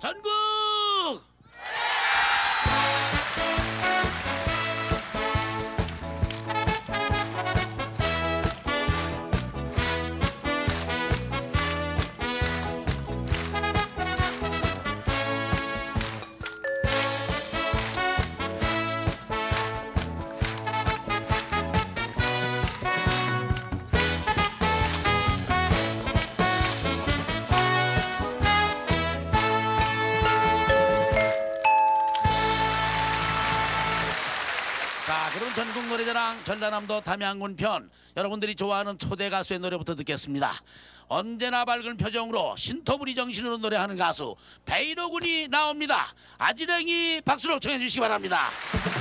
전국 전라남도 담양군 편. 여러분들이 좋아하는 초대 가수의 노래부터 듣겠습니다. 언제나 밝은 표정으로 신토부리 정신으로 노래하는 가수 베이로 군이 나옵니다. 아지랭이 박수로 청해 주시기 바랍니다.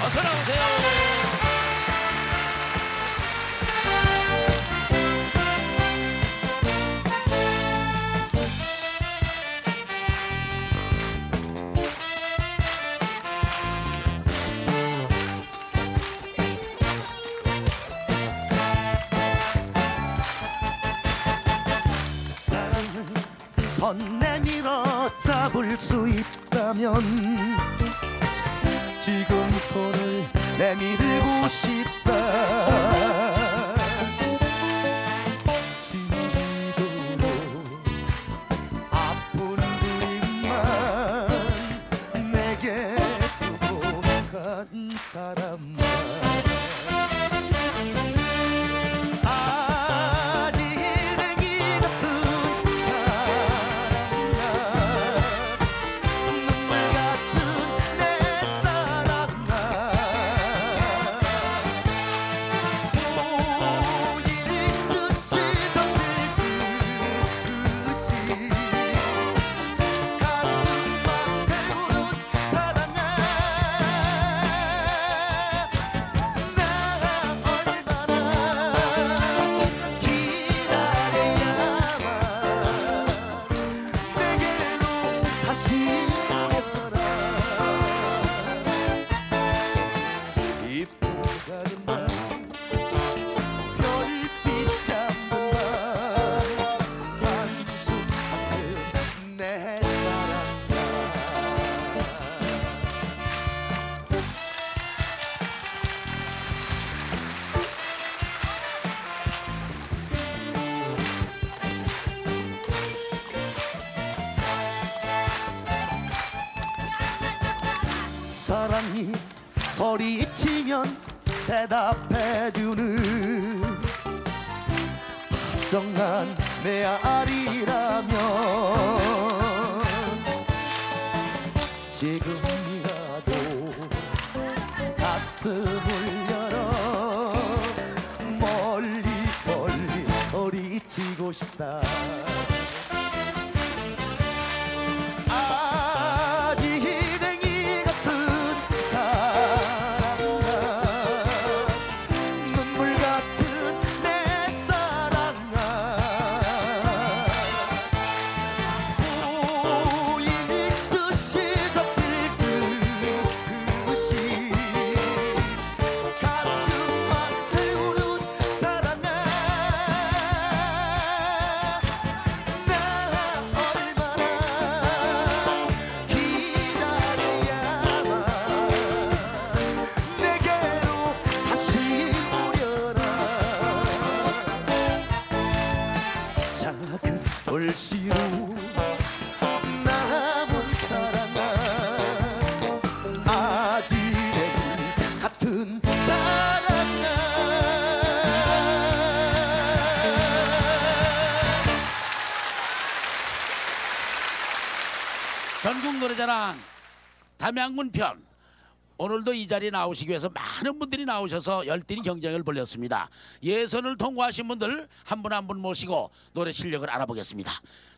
어서 나오세요 손 내밀어 잡을 수 있다면 지금 손을 내밀고 싶다 대답해주는 다정한 메아리라면 노래자랑 담양군 편 오늘도 이 자리에 나오시기 위해서 많은 분들이 나오셔서 열띤 경쟁을 벌였습니다. 예선을 통과하신 분들 한분 한 분 모시고 노래 실력을 알아보겠습니다.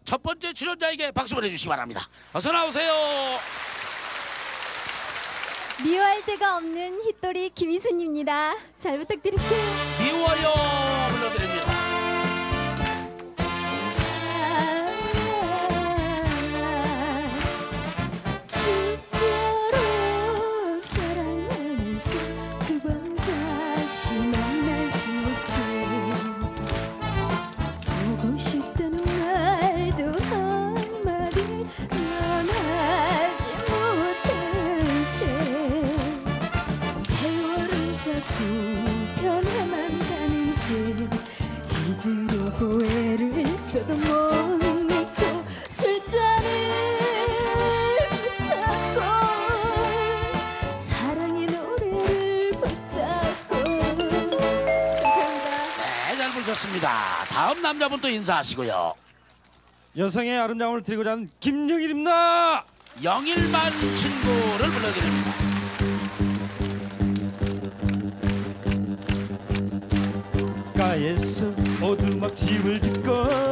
첫 번째 출연자에게 박수 보내주시기 바랍니다. 어서 나오세요. 미워할 데가 없는 hit돌이 김희순입니다. 잘 부탁드릴게요. 미워요 불러드립니다. 있어도 못 믿고 술잔을 붙잡고 사랑의 노래를 붙잡고 감사합니다. 네, 잘 부르셨습니다. 다음 남자분 또 인사하시고요. 여성의 아름다움을 드리고자 하는 김영일입니다. 영일만 친구를 불러드립니다. 가에서 오두막 집을 짓고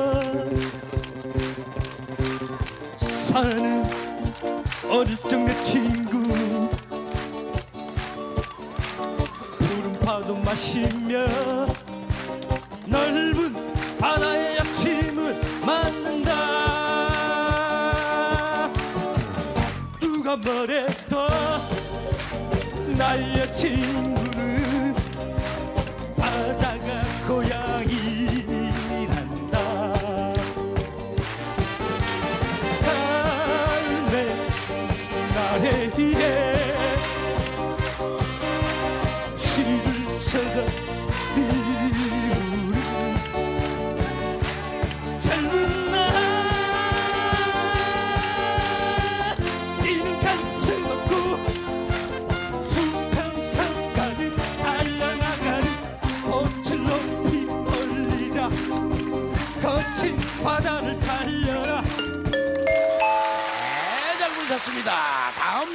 사는 어릴 적 내 친구. 푸른 파도 마시며 넓은 바다의 아침을 맞는다. 누가 뭐래도 나의 친구는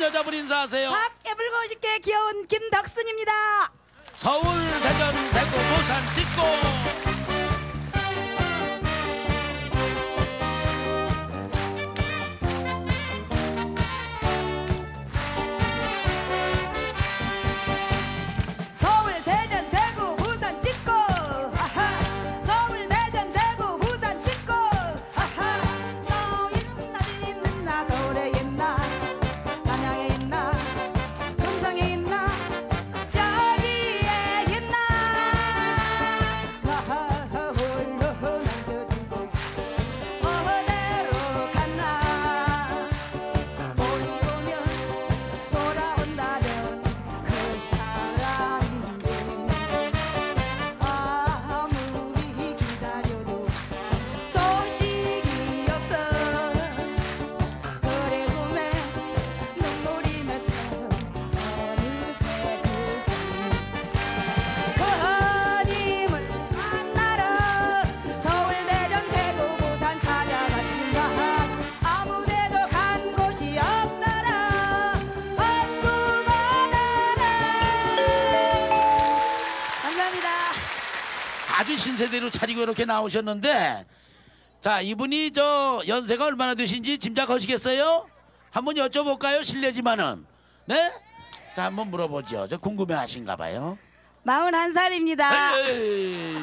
여자분 인사하세요. 불고 싶게 귀여운 김덕순입니다. 서울, 대전, 대구, 부산 찍고 세대로 차리고 이렇게 나오셨는데 자 이분이 저 연세가 얼마나 되신지 짐작하시겠어요? 한번 여쭤볼까요? 실례지만은 네? 자 한번 물어보죠. 저 궁금해 하신가 봐요. 41살입니다 에이.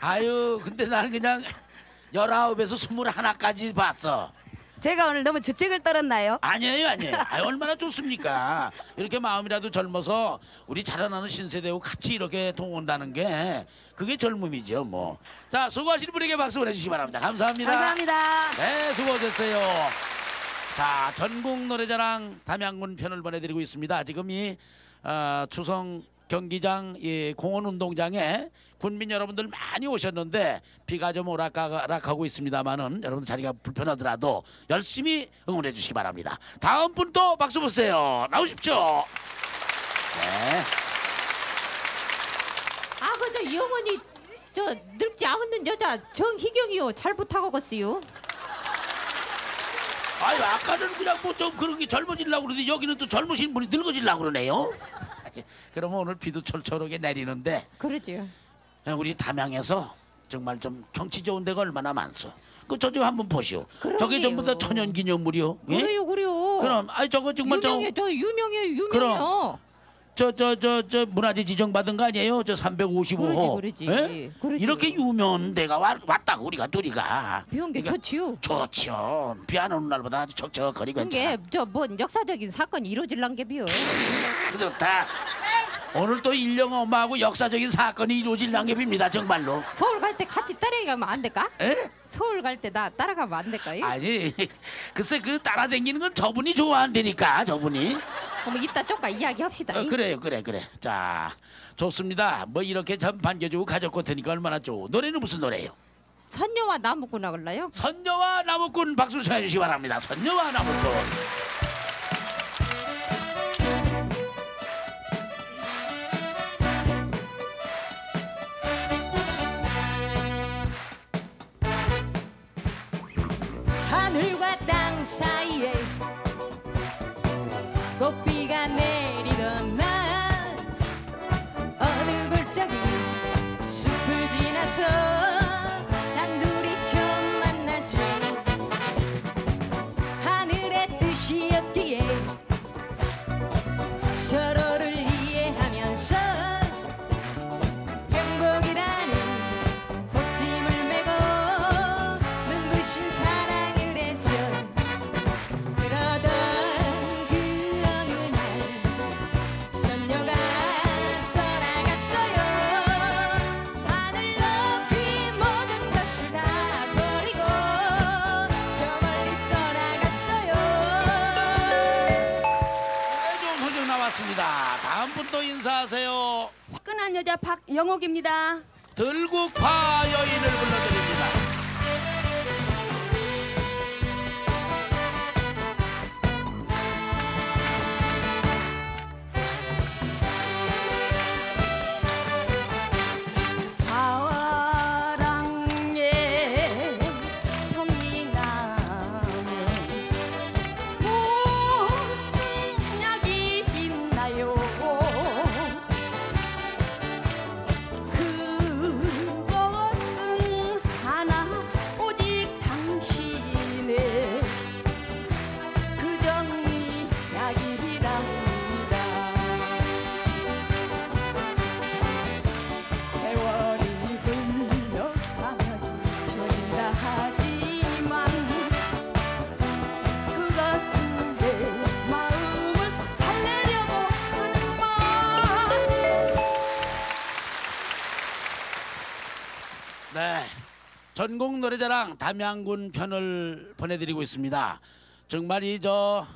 아유 근데 나는 그냥 열아홉에서 스물하나까지 봤어. 제가 오늘 너무 주책을 떨었나요? 아니에요, 아니에요. 아유, 얼마나 좋습니까? 이렇게 마음이라도 젊어서 우리 자라나는 신세대하고 같이 이렇게 동온다는 게 그게 젊음이죠, 뭐. 자, 수고하시는 분에게 박수 보내주시기 바랍니다. 감사합니다. 감사합니다 네, 수고하셨어요. 자, 전국 노래자랑 담양군 편을 보내드리고 있습니다. 지금 이 어, 추성 경기장 이 공원 운동장에 군민 여러분들 많이 오셨는데 비가 좀 오락가락하고 있습니다만은 여러분 자리가 불편하더라도 열심히 응원해 주시기 바랍니다. 다음 분 또 박수 보세요. 나오십시오. 네. 아, 그저 이 어머니 저 늙지 않는 여자 정희경이요. 잘 부탁하겠어요. 아유 아까는 그냥 뭐 좀 그런 게 젊어지려고 그러는데 여기는 또 젊으신 분이 늙어지려고 그러네요. 그러면 오늘 비도 철철하게 내리는데 그러지요. 우리 담양에서 정말 좀 경치 좋은 데가 얼마나 많소. 그 저쪽 한번 보시오. 그러게요. 저게 전부 다 천연 기념물이요. 예? 그래요, 그래요. 그럼 아니 저거 정말 유명해, 저 유명해, 유명해요. 저 저 저 저 문화재 지정 받은 거 아니에요? 저 355호. 그러지, 그러지. 그러지요. 이렇게 유명한 데가 와, 왔다 우리가 둘이가. 비온 게 그러니까 좋지요. 좋죠. 비안 오는 날보다 아주 척척거리고 그게 저뭔 역사적인 사건이 이루어질란 게 비요. 좋다. 오늘 또 일령 엄마하고 역사적인 사건이 이루어질 낭엽입니다 정말로. 서울 갈 때 같이 따라가면 안 될까? 에? 서울 갈 때 나 따라가면 안 될까? 아니 글쎄 그 따라다니는 건 저분이 좋아한다니까 저분이. 그럼 이따 조금 이야기합시다. 어, 그래요, 그래, 그래. 자, 좋습니다. 뭐 이렇게 전 반겨주고 가족고 드니까 얼마나 좋고. 노래는 무슨 노래예요? 선녀와 나무꾼 하걸라요? 선녀와 나무꾼 박수를 쳐주시기 바랍니다. 선녀와 나무꾼. 하늘과 땅 사이에 여자 박영옥입니다 들국화 여인을 불러드립니다. 전국 노래자랑 담양군 편을 보내드리고 있습니다. 정말 이저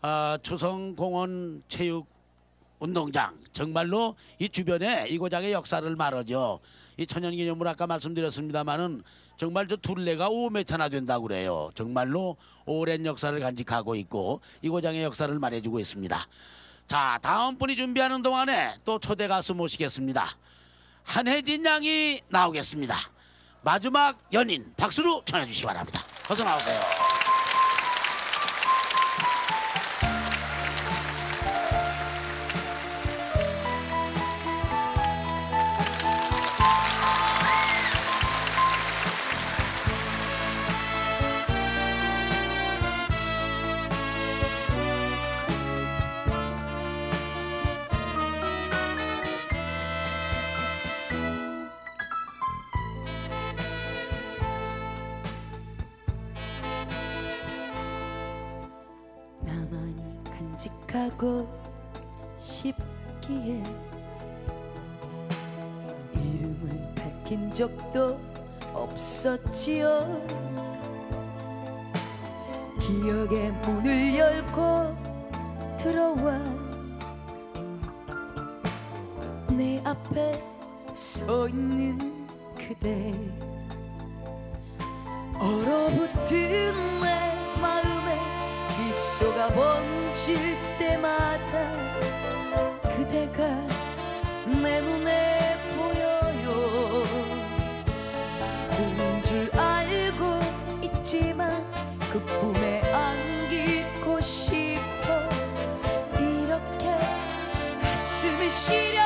어, 초성공원 체육 운동장 정말로 이 주변에 이 고장의 역사를 말하죠. 이 천연기념물 아까 말씀드렸습니다마는 정말 저 둘레가 5m나 된다고 그래요. 정말로 오랜 역사를 간직하고 있고 이 고장의 역사를 말해주고 있습니다. 자 다음 분이 준비하는 동안에 또 초대 가수 모시겠습니다. 한혜진 양이 나오겠습니다. 마지막 연인 박수로 청해주시기 바랍니다. 어서 나오세요. 지요 기억의 문을 열고 들어와. 내 앞에 서 있는 그대 가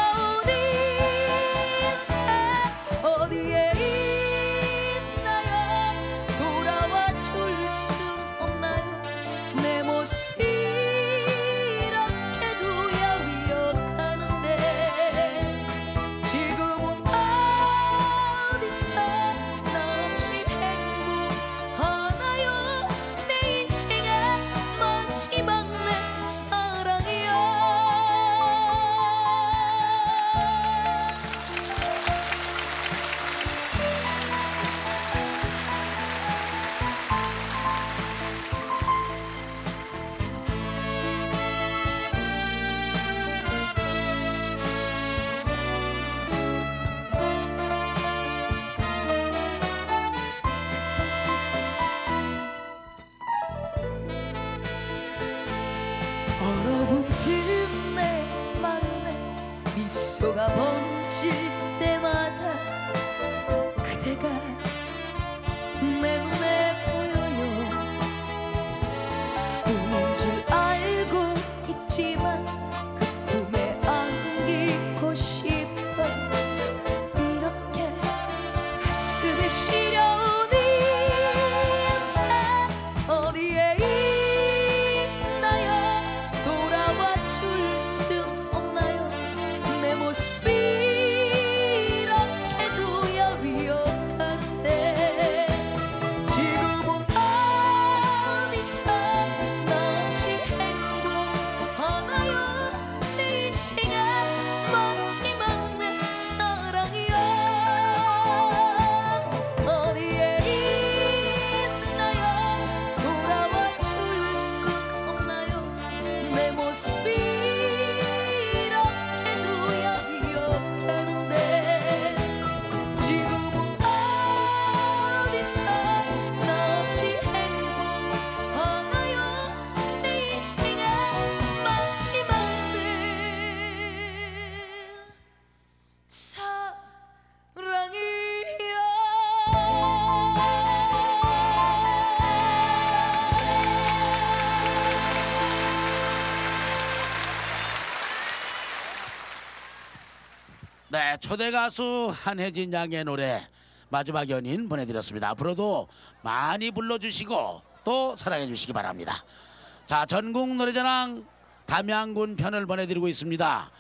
초대 가수 한혜진 양의 노래 마지막 연인 보내드렸습니다. 앞으로도 많이 불러주시고 또 사랑해 주시기 바랍니다. 자 전국 노래자랑 담양군 편을 보내드리고 있습니다.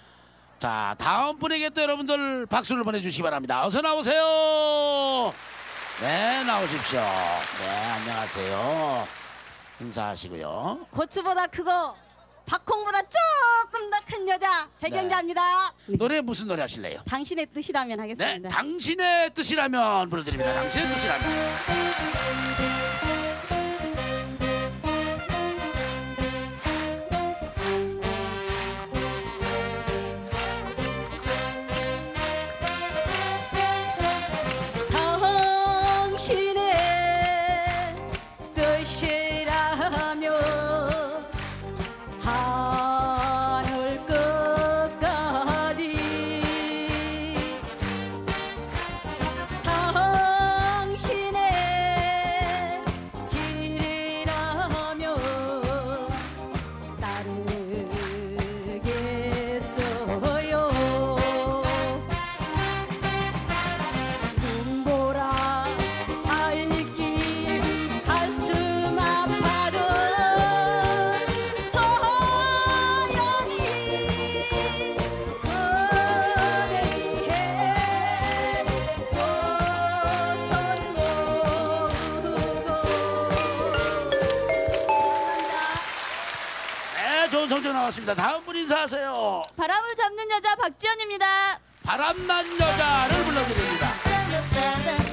자 다음 분에게 또 여러분들 박수를 보내주시기 바랍니다. 어서 나오세요. 네 나오십시오. 네 안녕하세요. 인사하시고요. 고추보다 크고 박홍보다 조금 더 큰 여자 백영자입니다. 노래 무슨 노래 하실래요? 당신의 뜻이라면 네, 하겠습니다. 당신의 뜻이라면 불러드립니다. 당신의 뜻이라면. 나왔습니다. 다음 분 인사하세요. 바람을 잡는 여자 박지연입니다. 바람난 여자를 불러드립니다.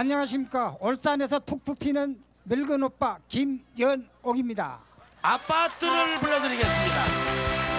안녕하십니까 울산에서 툭툭 피는 늙은 오빠 김연옥입니다. 아파트를 불러드리겠습니다.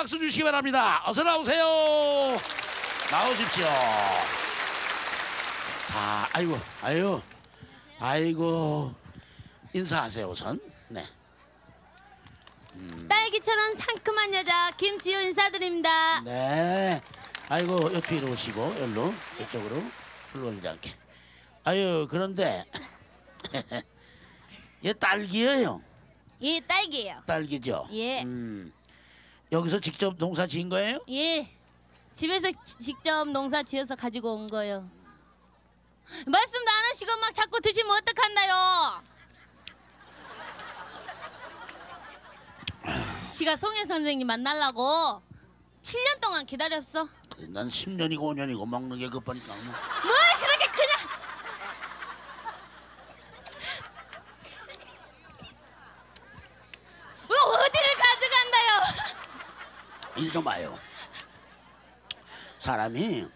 박수 주시기 바랍니다. 어서 나오세요. 나오십시오. 자, 아이고, 아유, 아이고, 인사하세요 우선. 네. 딸기처럼 상큼한 여자 김지효 인사드립니다. 네. 아이고 요 뒤로 오시고 여기로 이쪽으로 흘러올리지 않게. 아유 그런데 얘 딸기예요. 예, 딸기예요. 딸기죠. 예. 음. 여기서 직접 농사 지은 거예요? 예. 집에서 지- 직접 농사 지어서 가지고 온 거요. 말씀도 안 하시고 막 자꾸 드시면 어떡한다요? 지가 송혜 선생님 만나려고 7년 동안 기다렸어. 난 10년이고 5년이고 먹는 게 급하니까. 뭐. 뭘 그렇게 그냥 왜 어디를 가져간다요? 일 좀 봐요. 사람이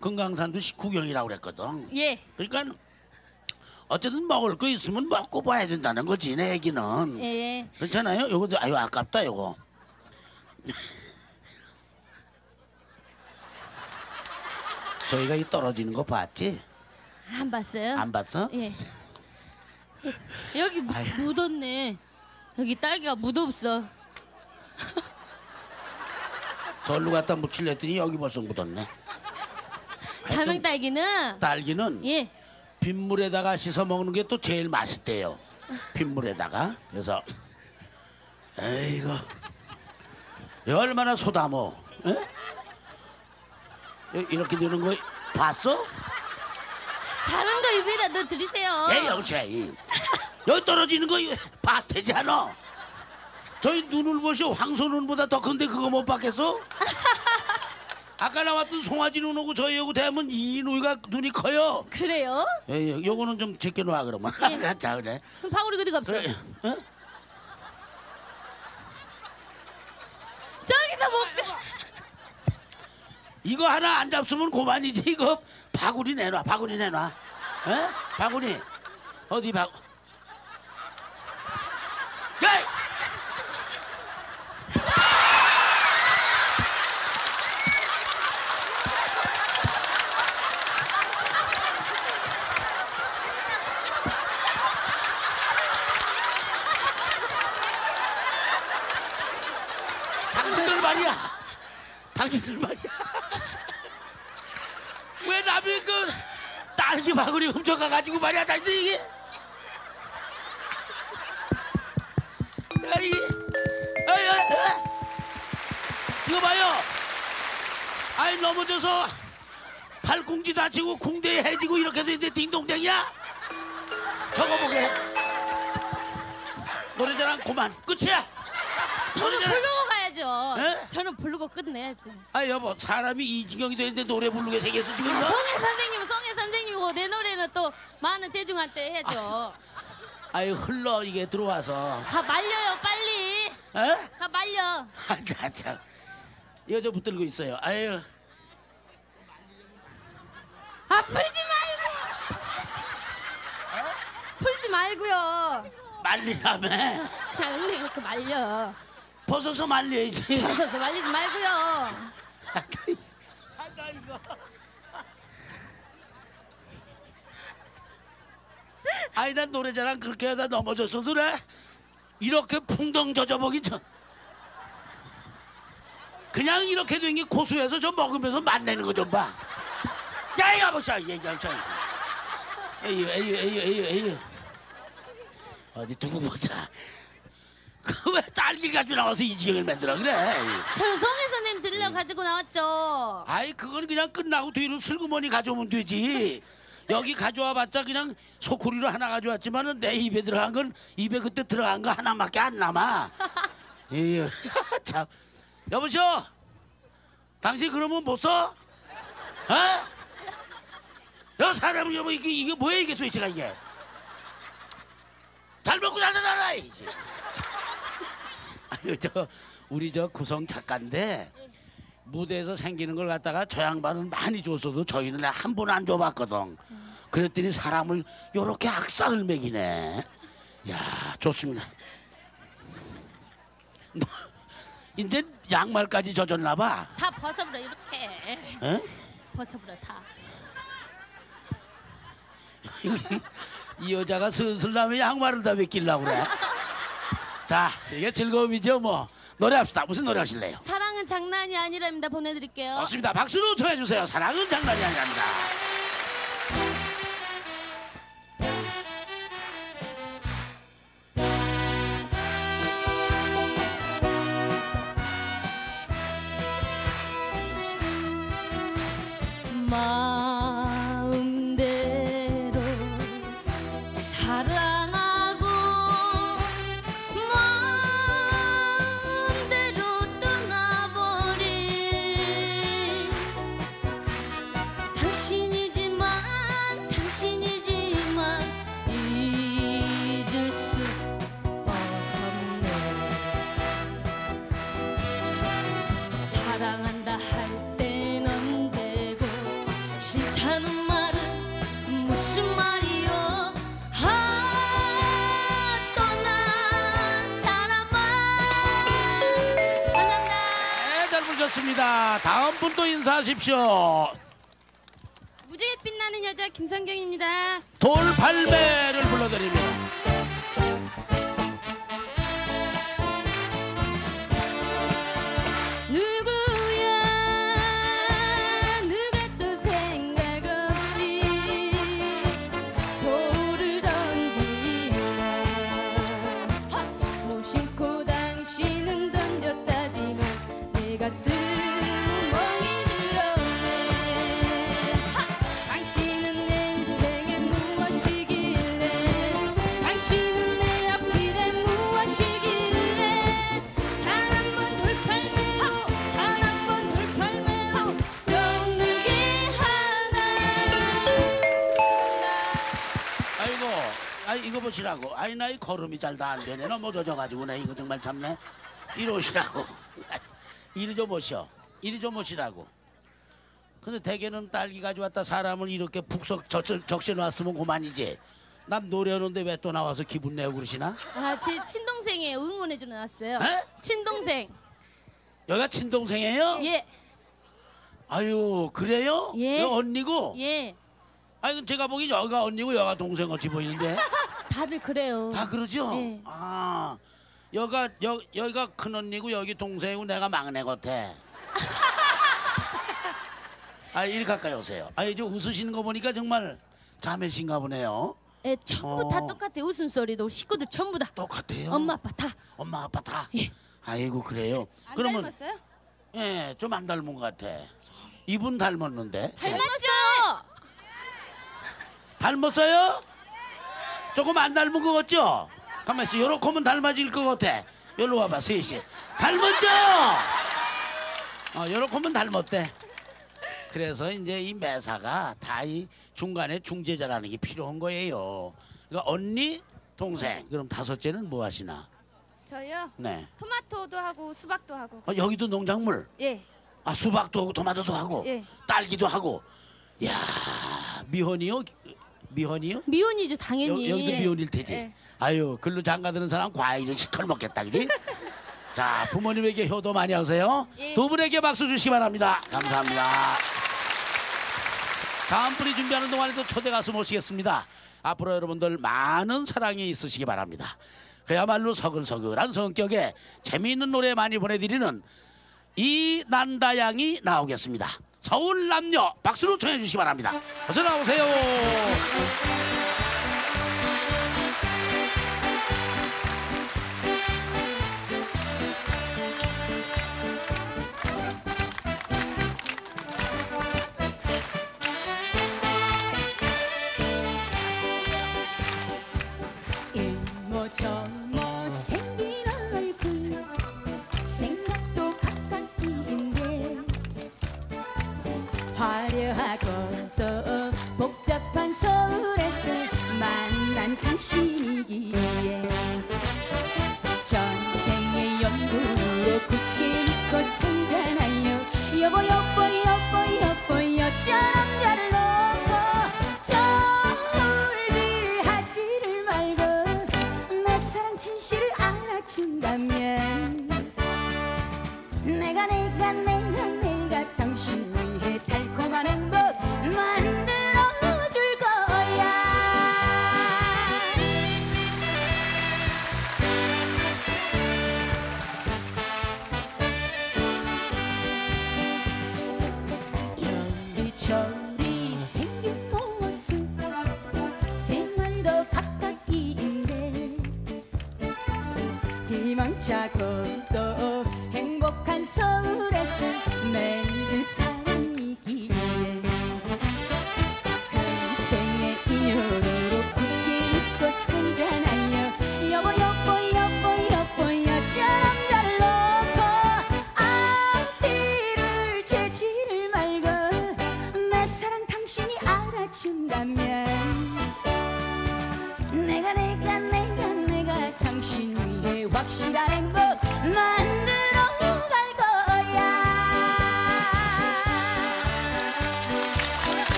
금강산도 식후경이라고 그랬거든. 예. 그러니까 어쨌든 먹을 거 있으면 먹고 봐야 된다는 거지 내 얘기는. 예. 괜찮아요? 요거도 아유 아깝다 요거. 저희가 이 떨어지는 거 봤지? 안 봤어요? 안 봤어? 예. 여기 무- 아유. 묻었네. 여기 딸기가 묻었어. 절로 갖다 묻히려 했더니 여기 벌써 묻었네. 담양 딸기는 딸기는 예. 빗물에다가 씻어 먹는 게 또 제일 맛있대요. 빗물에다가. 그래서 에이고 이거 얼마나 소담어. 에? 이- 이렇게 되는 거 봤어? 다른 거 입에다 넣어 드리세요. 에 여보세요. 여기 떨어지는 거 않아? 저희 눈을 보시오 황소 눈보다 더 큰데 그거 못 봤겠어? 아까 나왔던 송아지 눈하고 저희하고 대면 이 누이가 눈이 커요. 그래요? 예, 예, 요거는 좀 제껴놔 그러면. 예. 자 그래. 그럼 바구니 어디가 없어? 그래. 어? 저기서 못. 이거 하나 안 잡수면 고만이지 이거 바구니 내놔 바구니 내놔. 에? 바구니 어디 바? 야! 다치고 궁대에 해지고 이렇게 되는데 딩동댕이야? 저거 보게. 노래자랑 그만 끝이야. 저는 노래자랑. 부르고 가야죠. 에? 저는 부르고 끝내야지. 아 여보 사람이 이 지경이 되는데 노래 부르게 생겼어 지금 너? 성혜 선생님, 성혜 선생님이고 내 노래는 또 많은 대중한테 해줘. 아유 흘러 이게 들어와서 가 말려요, 빨리. 에? 가 말려. 아나참 여자 붙들고 있어요 아유 아 풀지 말고. 풀지 말고요. 말리라며 그냥 은행 이렇게 말려. 벗어서 말려야지 벗어서 말리지 말고요. 아니 난 노래자랑 그렇게 하다 넘어졌어도 그래 이렇게 풍덩 젖어보긴 전 그냥 이렇게 된 게 고수해서 좀 먹으면서 맛내는 거 좀 봐 야 여보자 얘기하자 에휴 에휴 에휴 에휴 에휴 어디 두고 보자. 그왜 딸기 가지고 나와서 이 지경을 만들어? 그래. 선생님 들으려 가지고 나왔죠. 아이 그건 그냥 끝나고 뒤로 슬그머니 가져오면 되지. 여기 가져와봤자 그냥 소쿠리로 하나 가져왔지만 은 내 입에 들어간 건 입에 그때 들어간 거 하나밖에 안 남아. 에휴 참. 여보시오? 당신 그러면 못 써? 어? 여 사람 여보 이게 이게 뭐야 이게 도대체가 이게 잘 먹고 잘 살아라 이제 아유 저 우리 저 구성 작가인데 무대에서 생기는 걸 갖다가 저 양반은 많이 줬어도 저희는 한 번 안 줘봤거든. 그랬더니 사람을 요렇게 악살을 먹이네. 야 좋습니다. 너, 이제 양말까지 젖었나 봐. 다 벗어버려 이렇게. 에? 벗어버려 다. 이 여자가 슬슬 나면 양말을 다 벗기려고 그래. 자 이게 즐거움이죠 뭐. 노래합시다. 무슨 노래 하실래요? 사랑은 장난이 아니랍니다. 보내드릴게요. 좋습니다. 박수로 청해주세요. 사랑은 장난이 아니랍니다. 인사하십시오. 무지개 빛나는 여자 김성경입니다. 돌팔매를 불러드립니다. 이 나이 걸음이 잘 다 안 되네. 넘어져가지고 내 이거 정말 참네. 이리 오시라고. 이리 좀 오셔. 이리 좀 오시라고. 근데 대개는 딸기 가져왔다 사람을 이렇게 푹석 적셔 놨으면 그만이지. 난 노래하는데 왜 또 나와서 기분 내고 그러시나? 아 제 친동생이에요 응원해 주러 왔어요 에? 친동생 여기가 친동생이에요? 예 아유 그래요? 예. 언니고? 예. 아니 제가 보기 여기가 언니고 여기가 동생 같이 보이는데 다들 그래요. 다 그러죠? 예. 아 여기가 여, 여기가 큰 언니고 여기 동생이고 내가 막내 같아. 아 이리 가까이 오세요. 아 이제 웃으시는 거 보니까 정말 자매신가 보네요. 예, 전부 다 어. 똑같아. 웃음소리도 식구들 전부 다. 똑같아요. 엄마 아빠 다. 엄마 아빠 다. 예. 아이고 그래요. 안 그러면 닮았어요? 예, 좀 안 닮은 것 같아. 이분 닮았는데. 닮았죠? 닮았어요? 조금 안 닮은 것 같죠? 가만 있어. 요렇게 하면 닮아질 것 같아. 여기로 와봐, 셋이. 닮았죠? 어, 요렇게 하면 닮았대. 그래서 이제 이 매사가 다 이 중간에 중재자라는 게 필요한 거예요. 그러니까 언니, 동생. 그럼 다섯째는 뭐 하시나? 저요 네. 토마토도 하고 수박도 하고 어, 여기도 농작물. 예 아, 수박도 하고 토마토도 하고 예. 딸기도 하고. 야, 미혼이요? 미혼이요? 미혼이죠, 당연히. 여, 기도 예. 미혼일 테지. 예. 아유, 글로 장가드는 사람 과일을 시컬 먹겠다, 그지? 자, 부모님에게 효도 많이 하세요. 예. 두 분에게 박수 주시기 바랍니다. 감사합니다. 다음 분이 준비하는 동안에도 초대 가수 모시겠습니다. 앞으로 여러분들 많은 사랑이 있으시기 바랍니다. 그야말로 서글서글한 성격에 재미있는 노래 많이 보내드리는 이 난다양이 나오겠습니다. 서울 남녀 박수로 청해 주시기 바랍니다. 어서 나오세요.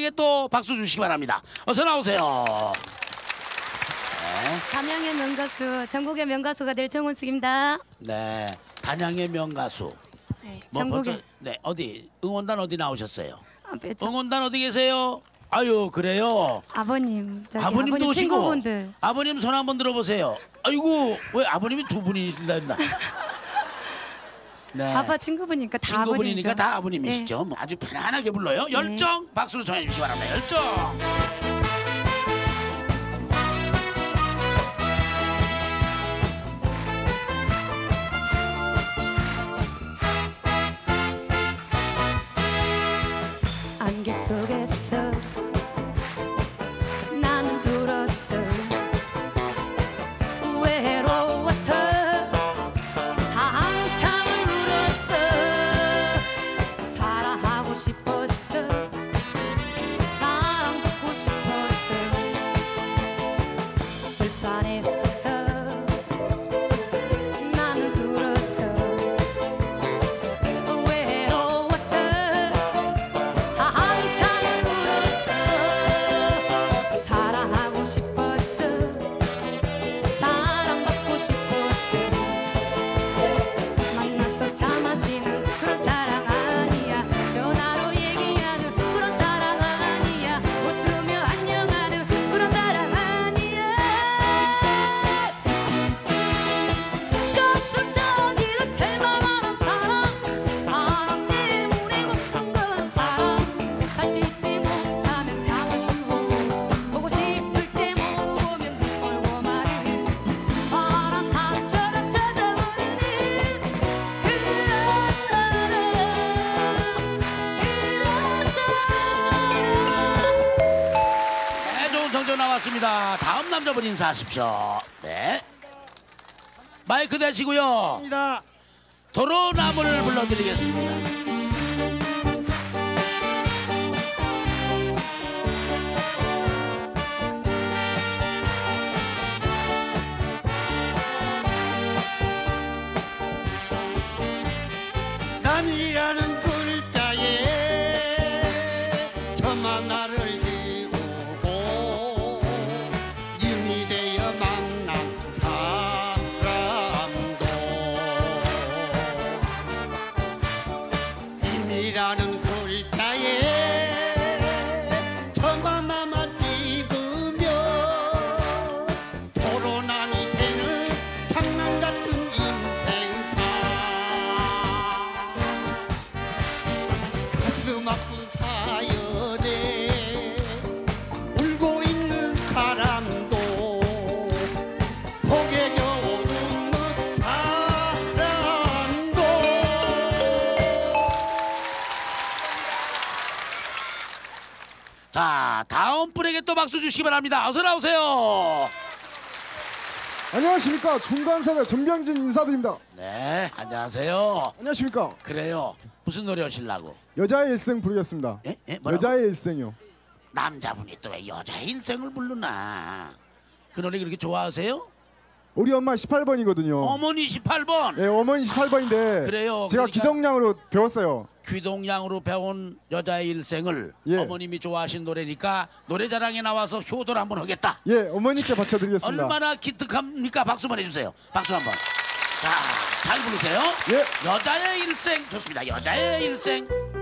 분에게 또 박수 주시기 바랍니다. 어서 나오세요. 담양의 명가수, 전국의 명가수가 될 정원숙입니다. 네, 단양의 명가수. 네, 뭐 전국의 벌써- 네 어디 응원단 어디 나오셨어요? 아, 네, 저- 응원단 어디 계세요? 아유 그래요. 아버님, 저기 아버님도 아버님 오시고 친구분들. 아버님 손 한번 들어보세요. 아이고 왜 아버님이 두 분이신다 했나? 네. 아빠 친구분이니까 다 친구분이니까 아버님이죠. 네. 다 아버님이시죠. 뭐 아주 편안하게 불러요. 열정 박수로 청해 주시기 바랍니다. 열정. 나왔습니다. 다음 남자분 인사하십시오. 네. 마이크 대시고요. 도로나무를 불러드리겠습니다. 남이라는 또 박수 주시기 바랍니다. 어서 나오세요. 안녕하십니까 중간사회 전병진 인사드립니다. 네, 안녕하세요. 안녕하십니까 그래요. 무슨 노래 하실라고? 여자의 일생 부르겠습니다. 예? 예? 뭐라고? 여자의 일생이요. 남자분이 또 왜 여자의 일생을 부르나? 그 노래 그렇게 좋아하세요? 우리 엄마 18번이거든요. 어머니 18번. 네, 어머니 18번인데 그래요. 제가 그러니까- 기동량으로 배웠어요. 귀동량으로 배운 여자의 일생을 예. 어머님이 좋아하신 노래니까 노래자랑에 나와서 효도를 한번 하겠다. 예, 어머니께 바쳐드리겠습니다. 얼마나 기특합니까? 박수만 해주세요. 박수 한번. 자, 잘 부르세요. 예. 여자의 일생 좋습니다. 여자의 일생.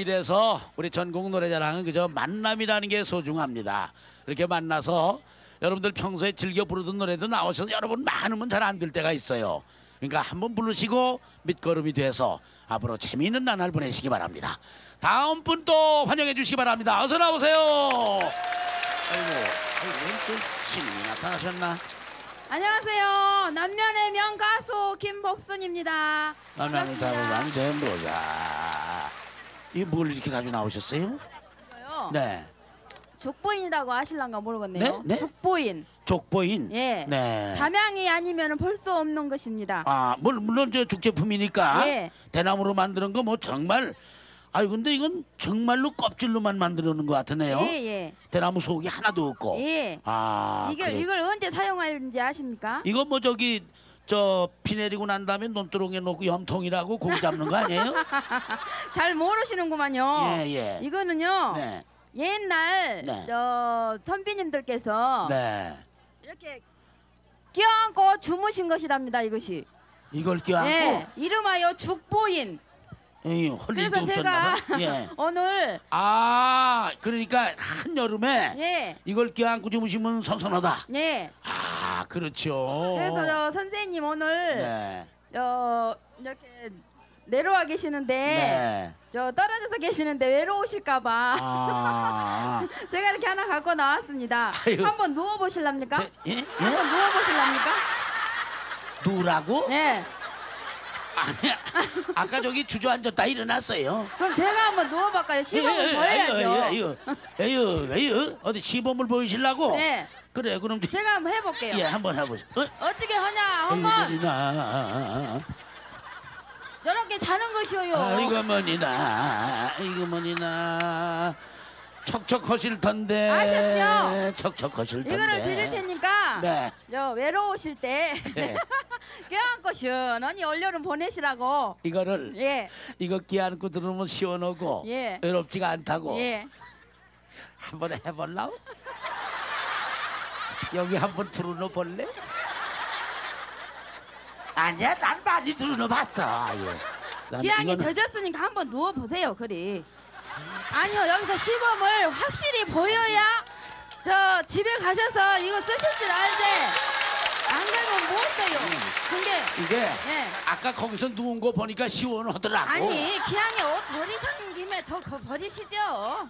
이래서 우리 전국 노래자랑은 그저 만남이라는 게 소중합니다. 이렇게 만나서 여러분들 평소에 즐겨 부르던 노래도 나오셔서 여러분 많으면 잘 안 될 때가 있어요. 그러니까 한번 부르시고 밑거름이 돼서 앞으로 재미있는 나날 보내시기 바랍니다. 다음 분 또 환영해 주시기 바랍니다. 어서 나오세요. 아이고, 아이고 또 신이 나타나셨나? 안녕하세요. 남면의 명가수 김복순입니다. 반갑습니다. 타고 완전보자. 이뭘 이렇게 가지고 나오셨어요? 저요. 네, 죽보인이라고 아실란가 모르겠네요. 네? 네? 죽보인. 족보인. 예. 네. 담양이 아니면 볼 수 없는 것입니다. 아, 물- 물론 저 죽제품이니까 예. 대나무로 만드는 거 뭐 정말. 아유 근데 이건 정말로 껍질로만 만들어놓은 것 같으네요. 예, 예. 대나무 속이 하나도 없고. 예. 아, 이걸 그래. 이걸 언제 사용하는지 아십니까? 이거 뭐 저기 저피 내리고 난 다음에 논두렁에 놓고 염통이라고 고기 잡는 거 아니에요? 잘 모르시는구만요. 예, 예. 이거는요. 네, 옛날 네. 저 선비님들께서 네. 이렇게 껴안고 주무신 것이랍니다. 이것이. 이걸 껴안고 예. 이름하여 죽보인. 헐 일도 그래서 제가 없었나 봐. 예. 오늘 아, 그러니까 한 여름에 예. 이걸 껴안고 주무시면 선선하다. 예. 아, 그렇죠. 그래서 저 선생님 오늘 네. 어 이렇게 내려와 계시는데 네. 저 떨어져서 계시는데 외로우실까봐 아. 제가 이렇게 하나 갖고 나왔습니다. 아유. 한번 누워 보실랍니까? 제, 예? 예? 한번 누워 보실랍니까? 누라고? 네. 아니, 아까 저기 주저앉았다 일어났어요. 그럼 제가 한번 누워볼까요? 시범을 보여야죠. 에휴, 에휴, 에휴, 어디 시범을 보이시려고? 네. 그래, 그럼 제가 한번 해볼게요. 예, 한번 해보세요. 어? 어떻게 하냐? 아이고, 한번 머니나. 이렇게 자는 것이요. 아이고, 머니나. 아이고, 머니나. 척척하실 텐데. 아셨죠? 척척하실 텐데. 이거를 드릴 테니까 네. 저 외로우실 때 네. 껴안고 시원하니 올여름 보내시라고. 이거를 예. 이거 끼안고 들으면 시원하고 예. 외롭지가 않다고 예. 한번 해볼라우? 여기 한번 들어놓 볼래? 아니야, 난 많이 들어놓 봤어. 기왕이 이거는- 젖었으니까 한번 누워 보세요. 그리. 아니요 여기서 시범을 확실히 보여야 저 집에 가셔서 이거 쓰실 줄 알지. 안 그러면 못 써요. 근데 이게 예. 아까 거기서 누운 거 보니까 시원하더라고. 아니 기왕에 옷 버리신 김에 더그 버리시죠. 여,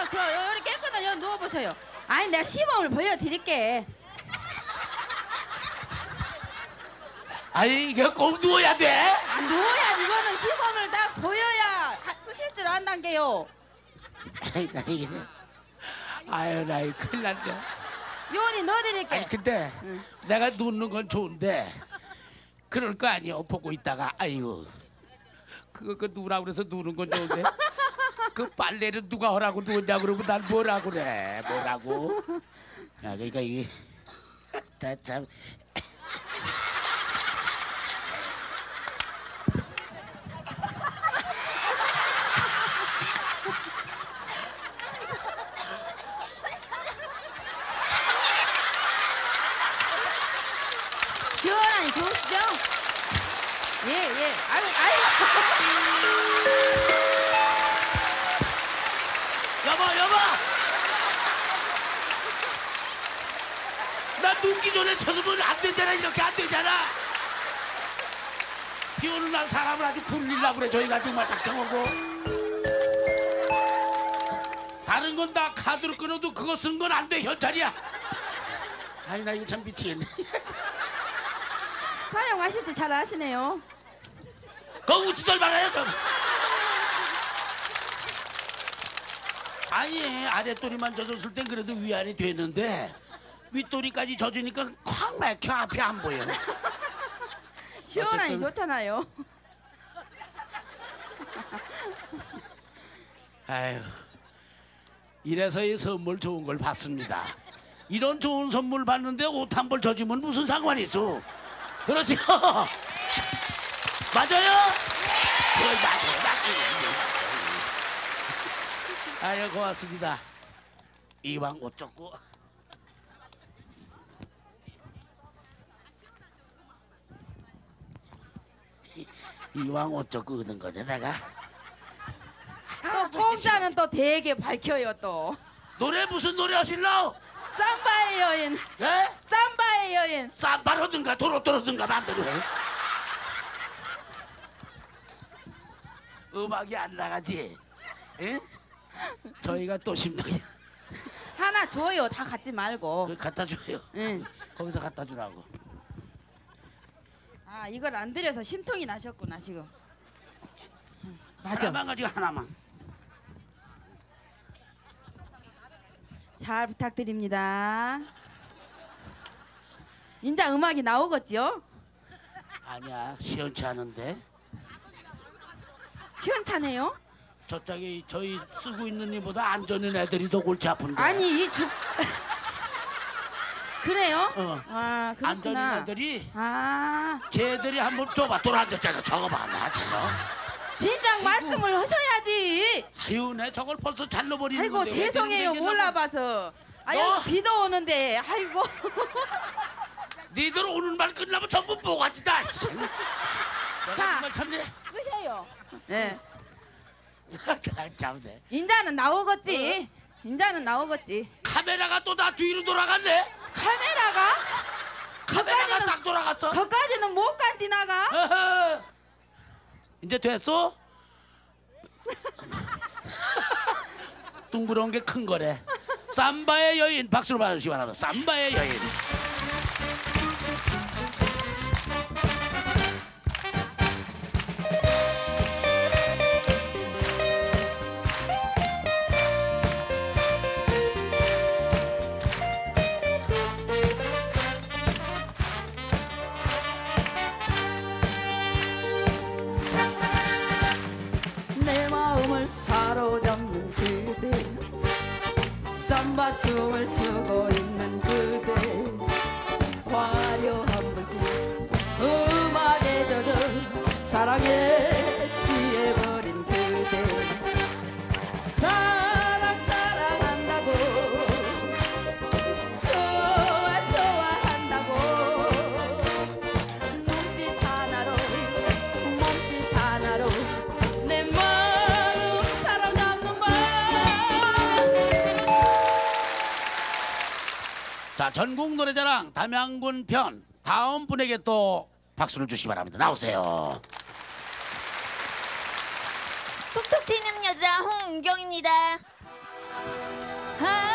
여, 그, 여, 여기 깨끗한 여기 누워 보세요. 아니 내가 시범을 보여드릴게. 아니 이게 꼭 누워야 돼? 안 누워야 이거는 시범을 딱 보여야 하- 쓰실 줄 안단 게요. 아이 나 이게 아유 나 이거 큰일 났네. 요원이 넣어드릴게. 아니 근데 내가 눕는 건 좋은데 그럴 거 아니요 보고 있다가 아이고 그거 그 누라 그래서 누는 건 좋은데 그 빨래를 누가 하라고 누웠냐 그러고 난 뭐라고 그래 뭐라고 야 그러니까 이게 다참 굴리려고 그래. 저희가 정말 작정하고. 다른 건 다 카드로 끊어도 그거 쓴 건 안 돼. 현찰이야. 아니 나 이거 참 미치겠네. 사용하실 줄 잘 아시네요. 그거 우치들 말아요 좀 아니 아랫도리만 젖었을 땐 그래도 위안이 되는데 윗도리까지 젖으니까 콱 막혀. 앞이 안 보여. 시원하니 좋잖아요. 아유 이래서 이 선물 좋은 걸 받습니다. 이런 좋은 선물 받는데 옷 한 벌 젖으면 무슨 상관이 있어? 그렇죠? 맞아요? 아유 고맙습니다. 이왕 옷 젖고 이왕 옷 젖고 얻은 거네 내가 또 공짜는 또 되게 밝혀요 또. 노래 무슨 노래 하실러? 삼바의 여인, 예? 삼바의 여인. 쌈바로 든가 도로도로든가 마음대로 해. 음악이 안 나가지. 예? 저희가 또 심동이 하나 줘요. 다 갖지 말고. 그 갖다 줘요. 응. 거기서 갖다 주라고. 아 이걸 안 드려서 심통이 나셨구나 지금. 응, 맞아. 하나만 가지고 하나만. 잘 부탁드립니다. 인자 음악이 나오겠지요? 아니야 시원치 않은데. 시원찮네요. 저쪽에 저희 쓰고 있는 이보다 안전인 애들이 더 골치 아픈데. 아니 이 주. 그래요? 어. 아 안전인 그렇구나. 애들이 아 쟤들이 한번 줘봐 돌아앉았잖아 저거 봐 나 저거. 진작 말씀을 하셔야지. 아유 내 저걸 벌써 잘라버리는 아이고 건데 왜 죄송해요 몰라봐서. 아 너? 여기 비도 오는데 아이고. 니들 오는 말 끝나면 전부 뭐가지다. 씨. 자. 내가 정말 참네. 끄셔요. 네. 참네. 인자는 나오겠지. 인자는 나오겠지. 카메라가 또다 뒤로 돌아갔네. 카메라가 카메라가 싹 돌아갔어. 거기까지는 못 간디 나가. 어허. 이제 됐어? 둥그런 게 큰 거래. 삼바의 여인 박수로 받으시기 바랍니다. 삼바의 여인. 사로잡는 그대. 쌈바춤을 추고 있는 자 전국 노래자랑 담양군 편 다음 분에게 또 박수를 주시기 바랍니다. 나오세요. 톡톡 튀는 여자 홍은경입니다. 아,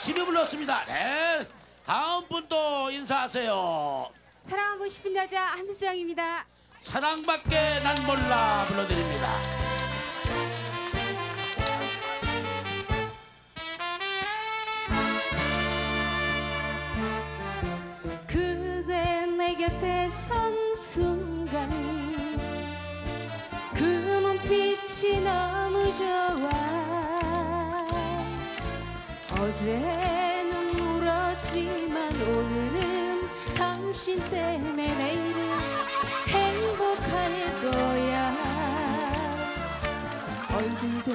열심히 불렀습니다. 네. 다음 분 또 인사하세요. 사랑하고 싶은 여자 함수정입니다. 사랑밖에 난 몰라 불러드립니다. 그대 내 곁에 선 순간 그 눈빛이 너무 좋아 어제는 울었지만 오늘은 당신 때문에 내일은 행복할 거야. 얼굴도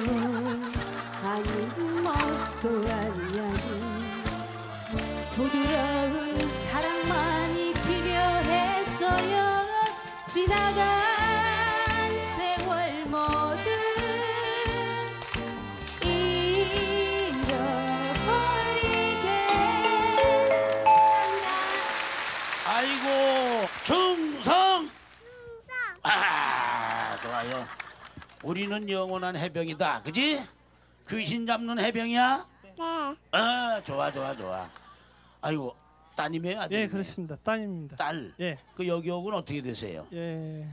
아닌 멋도 아니야 부드러운 사랑만이 필요했어요. 지나간 우리는 영원한 해병이다. 그지? 귀신 잡는 해병이야? 네. 아, 좋아, 좋아, 좋아. 아이고, 따님이에요? 아들? 예, 그렇습니다. 따님입니다. 딸. 예, 그 여기 오군 어떻게 되세요? 예.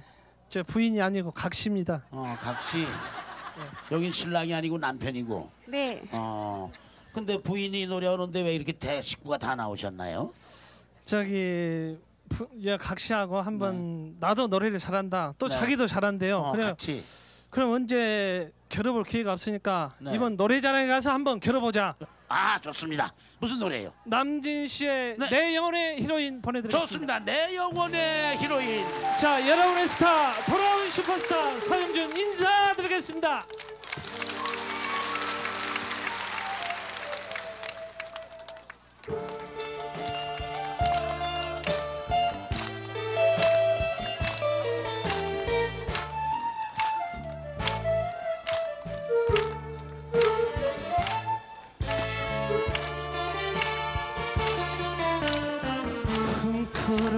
제 부인이 아니고 각시입니다. 어, 각시. 여긴 신랑이 아니고 남편이고. 네. 어. 근데 부인이 노래하는데 왜 이렇게 대 식구가 다 나오셨나요? 저기 부, 예, 각시하고 한번 나도 노래를 잘한다. 또 네. 자기도 잘한대요. 어, 그래 같이. 그럼 언제 겨뤄볼 기회가 없으니까 네. 이번 노래자랑에 가서 한번 겨뤄보자. 아, 좋습니다. 무슨 노래예요? 남진 씨의 네. 내 영혼의 히로인 보내드리겠습니다. 좋습니다. 내 영혼의 히로인. 자, 여러분의 스타 돌아온 슈퍼스타 서영준 인사드리겠습니다.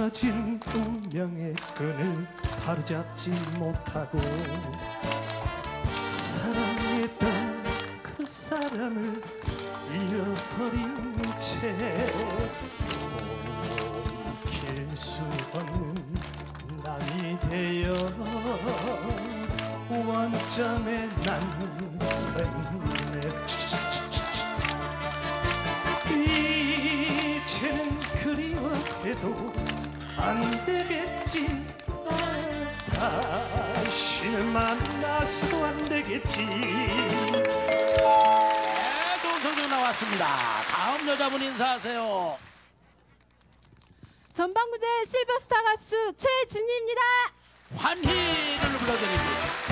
뭉클어진 운명의 끈을 바로잡지 못하고 사랑했던 그 사람을 잃어버린 채 돌이킬 수 없는 남이 되어 원점에 난 섰네 이제는 그리워해도 안 되겠지 아, 다시는 만나서도 안 되겠지 네, 좋은 성적 나왔습니다. 다음 여자분 인사하세요. 전방구제 실버스타 가수 최진희입니다. 환희를 불러드립니다.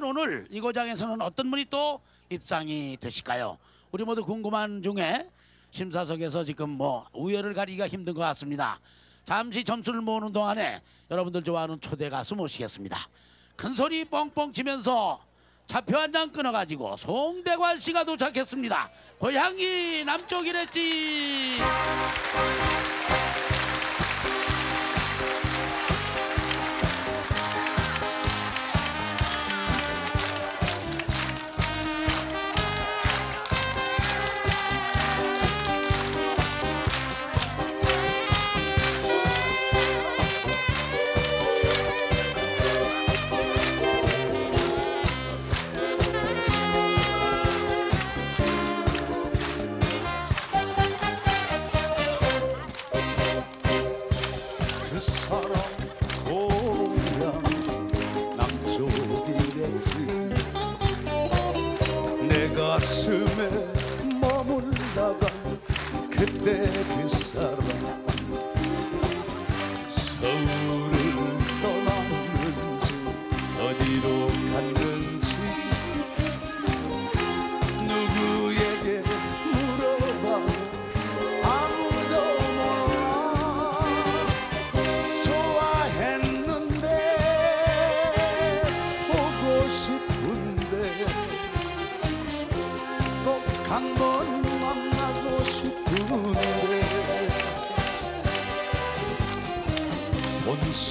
과연 오늘 이 고장에서는 어떤 분이 또 입상이 되실까요? 우리 모두 궁금한 중에 심사석에서 지금 뭐 우열을 가리기가 힘든 것 같습니다. 잠시 점수를 모으는 동안에 여러분들 좋아하는 초대 가수 모시겠습니다. 큰 소리 뻥뻥 치면서 차표 한 장 끊어가지고 송대관 씨가 도착했습니다. 고향이 남쪽이랬지. 가슴에 머물다가 그때 그 사람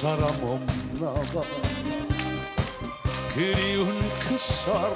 사람 없나 봐. 그리운 그 사람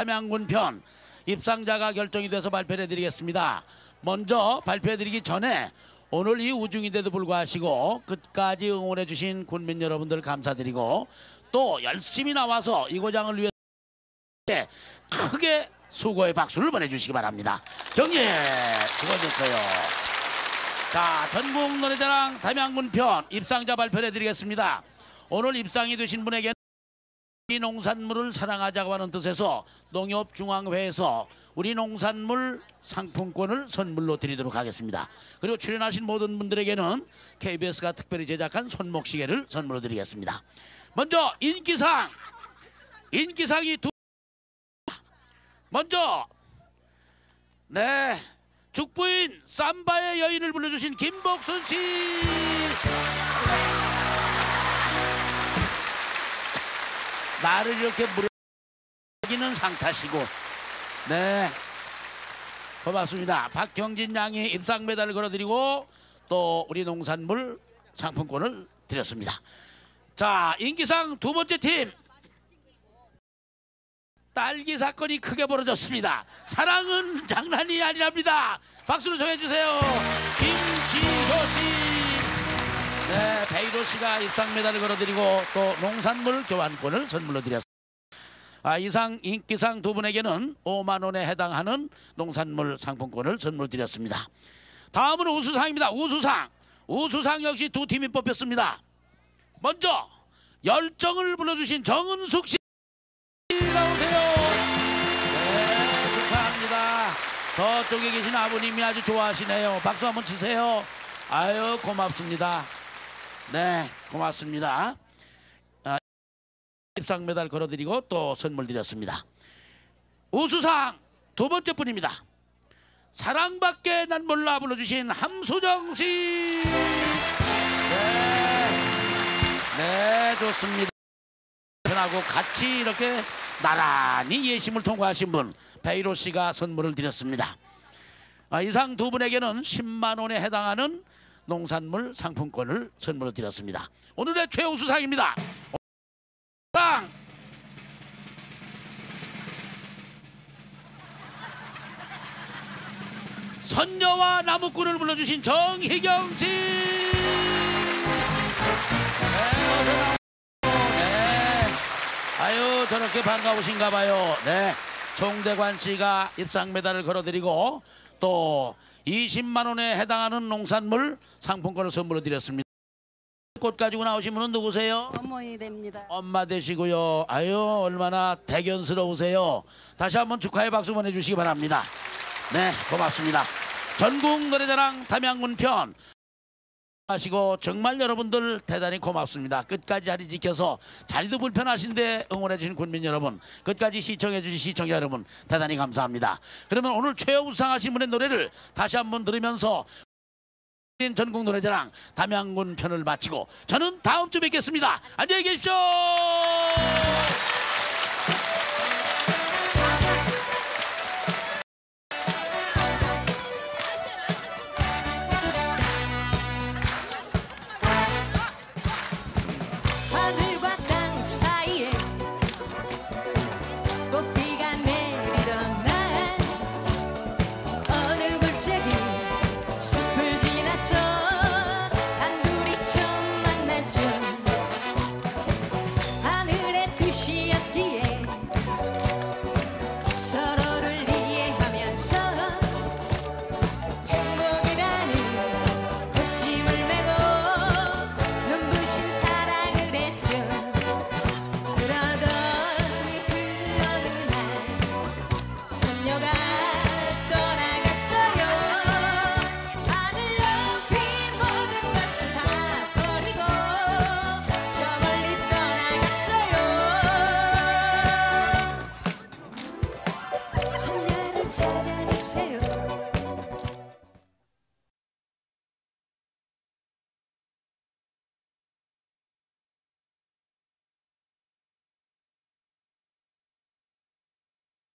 담양군 편 입상자가 결정이 돼서 발표해 드리겠습니다. 먼저 발표해 드리기 전에 오늘 이 우중인데도 불구하시고 끝까지 응원해 주신 군민 여러분들 감사드리고 또 열심히 나와서 이 고장을 위해 크게 수고의 박수를 보내주시기 바랍니다. 경례 수고하셨어요. 자 전국 노래자랑 담양군 편 입상자 발표해 드리겠습니다. 오늘 입상이 되신 분에게 농산물을 사랑하자고 하는 뜻에서 농협중앙회에서 우리 농산물 상품권을 선물로 드리도록 하겠습니다. 그리고 출연하신 모든 분들에게는 KBS가 특별히 제작한 손목시계를 선물로 드리겠습니다. 먼저 인기상 인기상이 두 먼저 네 죽부인 삼바의 여인을 불러주신 김복순 씨 나를 이렇게 무르기는 상타시고. 네. 고맙습니다. 박경진 양이 입상 메달을 걸어드리고 또 우리 농산물 상품권을 드렸습니다. 자 인기상 두 번째 팀. 딸기 사건이 크게 벌어졌습니다. 사랑은 장난이 아니랍니다. 박수로 청해주세요. 김지효 씨 네, 베이로 씨가 입상 메달을 걸어드리고 또 농산물 교환권을 선물로 드렸습니다. 아, 이상 인기상 두 분에게는 5만 원에 해당하는 농산물 상품권을 선물 드렸습니다. 다음은 우수상입니다. 우수상. 우수상 역시 두 팀이 뽑혔습니다. 먼저 열정을 불러주신 정은숙 씨 나오세요. 네, 축하합니다. 저쪽에 계신 아버님이 아주 좋아하시네요. 박수 한번 치세요. 아유 고맙습니다. 네, 고맙습니다. 아, 입상 메달 걸어드리고 또 선물 드렸습니다. 우수상 두 번째 분입니다. 사랑밖에 난 몰라 불러주신 함수정 씨. 네, 네 좋습니다. 하고 같이 이렇게 나란히 예심을 통과하신 분 베이로 씨가 선물을 드렸습니다. 아, 이상 두 분에게는 10만 원에 해당하는 농산물 상품권을 선물로 드렸습니다. 오늘의 최우수상입니다. 상 선녀와 나무꾼을 불러주신 정희경 씨. 네. 네. 아유 저렇게 반가우신가 봐요. 네. 총대관 씨가 입상 메달을 걸어드리고 또 20만 원에 해당하는 농산물 상품권을 선물로 드렸습니다. 꽃 가지고 나오신 분은 누구세요? 어머니 됩니다. 엄마 되시고요. 아유 얼마나 대견스러우세요. 다시 한번 축하의 박수 보내주시기 바랍니다. 네 고맙습니다. 전국 노래자랑 담양군 편 하시고 정말 여러분들 대단히 고맙습니다. 끝까지 자리 지켜서 자리도 불편하신데 응원해 주신 군민 여러분 끝까지 시청해 주신 시청자 여러분 대단히 감사합니다. 그러면 오늘 최우수상하신 분의 노래를 다시 한번 들으면서 전국 노래자랑 담양군 편을 마치고 저는 다음 주 뵙겠습니다. 안녕히 계십시오.